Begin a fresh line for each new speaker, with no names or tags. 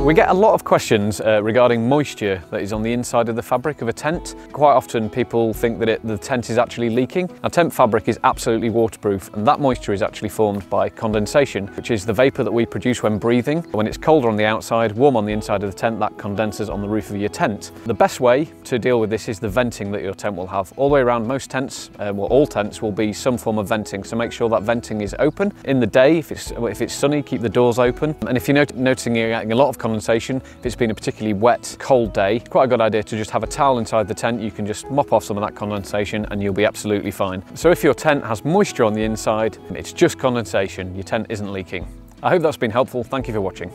We get a lot of questions uh, regarding moisture that is on the inside of the fabric of a tent. Quite often people think that it, the tent is actually leaking. Our tent fabric is absolutely waterproof and that moisture is actually formed by condensation, which is the vapour that we produce when breathing. When it's colder on the outside, warm on the inside of the tent, that condenses on the roof of your tent. The best way to deal with this is the venting that your tent will have. All the way around most tents, uh, well all tents will be some form of venting, so make sure that venting is open. In the day, if it's, if it's sunny, keep the doors open. And if you're not noticing you're getting a lot of condensation. If it's been a particularly wet, cold day, quite a good idea to just have a towel inside the tent. You can just mop off some of that condensation and you'll be absolutely fine. So if your tent has moisture on the inside, it's just condensation. Your tent isn't leaking. I hope that's been helpful. Thank you for watching.